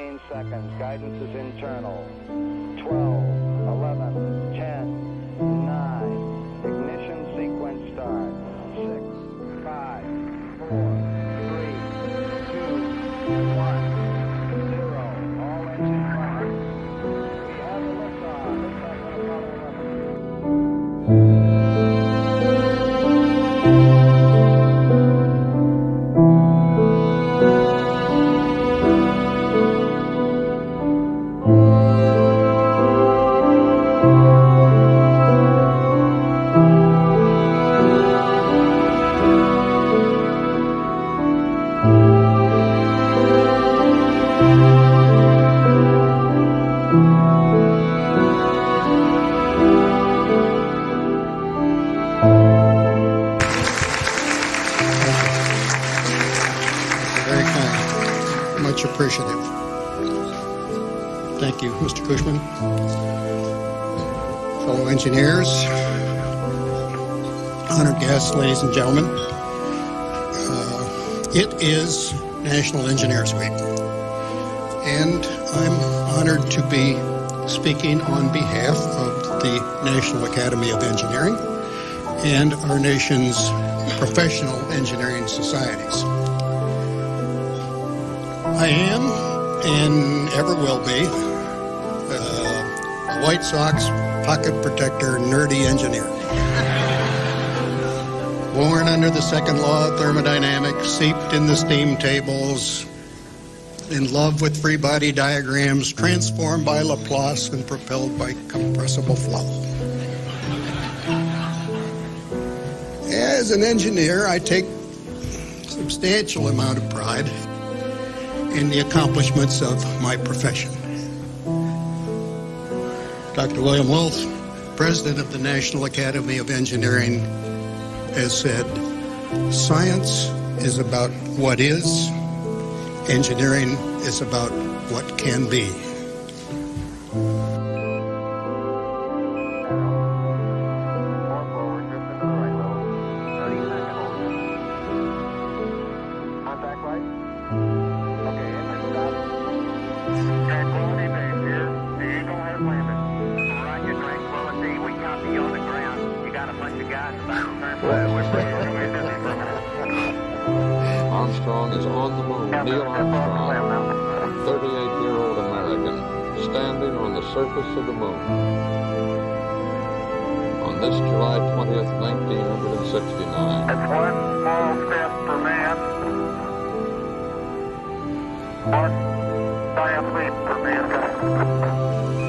15 seconds. Guidance is internal. 12, Much appreciative. Thank you, Mr. Cushman. Fellow engineers, honored guests, ladies and gentlemen. Uh, it is National Engineers Week, and I'm honored to be speaking on behalf of the National Academy of Engineering and our nation's professional engineering societies. I am, and ever will be, uh, a white socks pocket protector nerdy engineer. Born under the second law of thermodynamics, seeped in the steam tables, in love with free body diagrams, transformed by Laplace and propelled by compressible flow. As an engineer, I take substantial amount of pride in the accomplishments of my profession. Dr. William Wulf, President of the National Academy of Engineering, has said, science is about what is, engineering is about what can be. The Eagle has landed. We copy on the ground. You got a bunch of guys about We're. Armstrong is on the moon. Neil Armstrong, 38-year-old American, standing on the surface of the moon. On this July 20th, 1969. That's one small step for man. One giant leap for mankind.